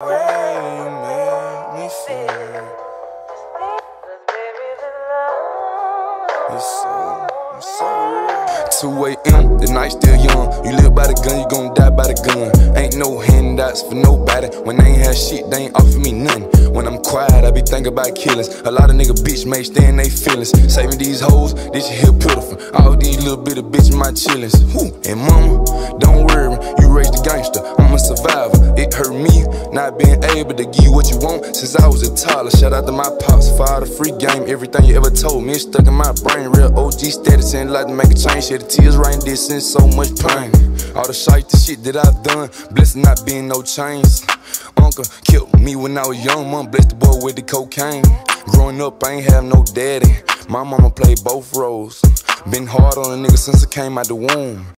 2 a.m., the night still young. You live by the gun, you gon' die by the gun. Ain't no handouts for nobody. When they ain't have shit, they ain't offer me nothing. When I'm quiet, I be thinking about killings. A lot of nigga bitch may stay they feelings. Saving these hoes, this shit here pitiful. All these little bit of bitch my chillings. Whoo, and mama, don't worry, you raised a gangster. I'm a survivor. Hurt me not being able to give you what you want since I was a toddler. Shout out to my pops all the free game. Everything you ever told me, it's stuck in my brain. Real OG status and like to make a change. Shed the tears right this since so much pain. All the shite, the shit that I've done, blessed not being no chains. Uncle killed me when I was young, mom blessed the boy with the cocaine. Growing up, I ain't have no daddy. My mama played both roles. Been hard on a nigga since I came out the womb.